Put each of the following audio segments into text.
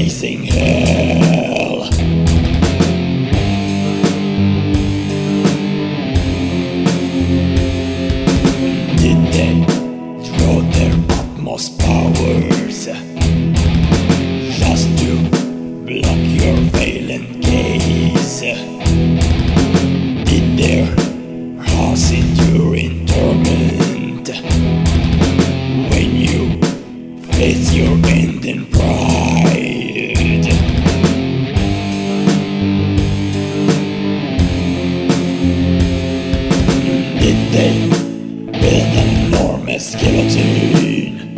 blazing hell. Did they draw their utmost powers just to block your failing gaze? Did their hearts endure in torment when you face your end in pride? Guillotine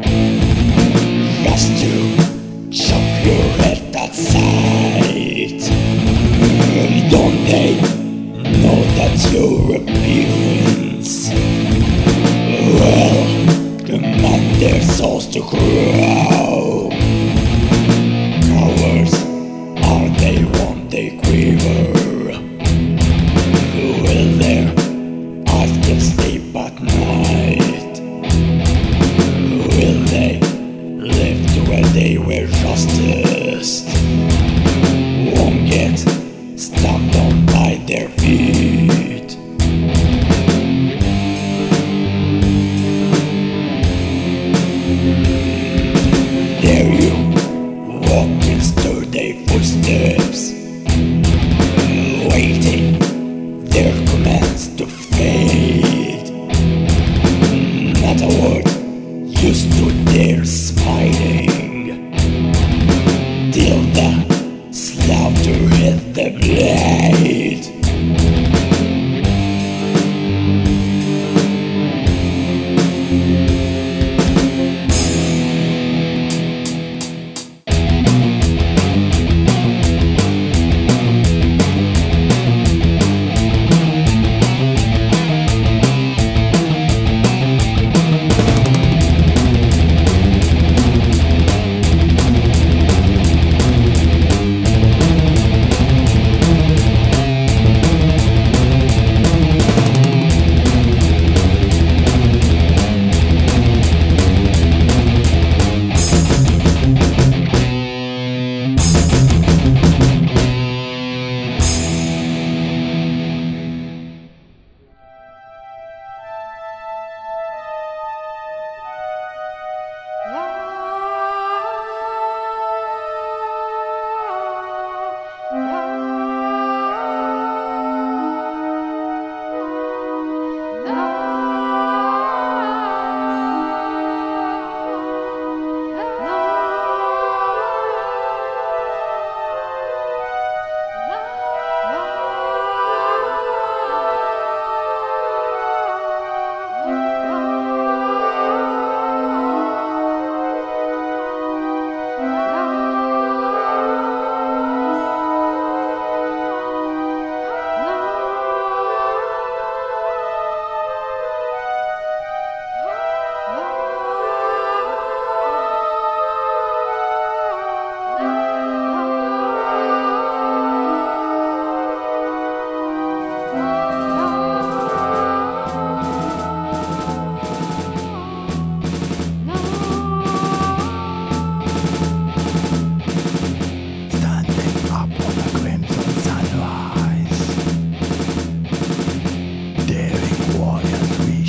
just to chop your head sight? Don't they know that your appearance will command their souls to crow? They were justice? The blade.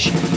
Sunrise,